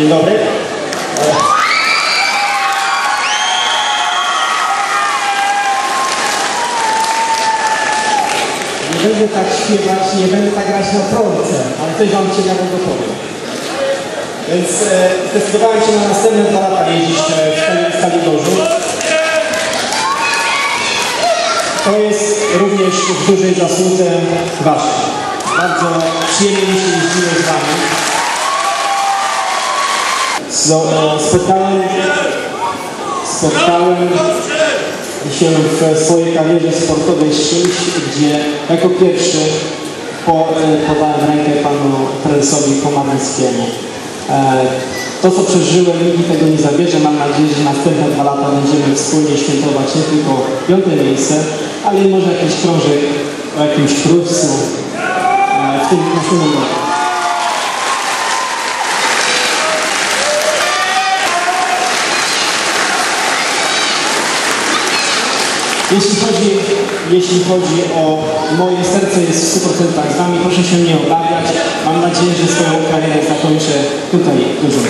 Dzień dobry. Nie będę tak śpiewać, nie będę tak grać na prądce, ale coś wam ciekawego powiem. Więc e, zdecydowałem się na następne dwa lata jeździć e, w Stali- w Staliborzu. To jest również w dużej zasłudze waszej. Bardzo przyjemnie mi się jeździło z wami. So, e, spotkałem, spotkałem się w swojej karierze sportowej z czymś, gdzie jako pierwszy po, e, podałem rękę panu prezesowi Komarnickiemu. E, To, co przeżyłem, nikt tego nie zabierze. Mam nadzieję, że następne dwa lata będziemy wspólnie świętować nie tylko piąte miejsce, ale może jakiś krążek o jakimś królcu w tym następnym roku. Jeśli chodzi, jeśli chodzi o moje serce jest w 100% z Wami, proszę się nie obawiać. Mam nadzieję, że swoją karierę zakończę tutaj dużo.